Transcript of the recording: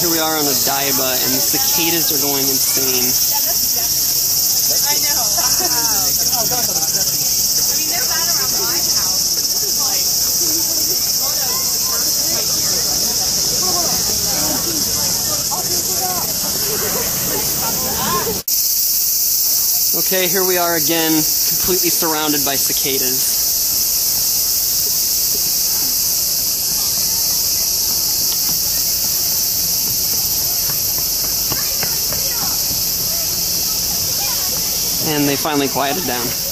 Here we are on Odaiba, and the cicadas are going insane. I know. I mean, they're not around my house. Okay, here we are again, completely surrounded by cicadas. And they finally quieted down.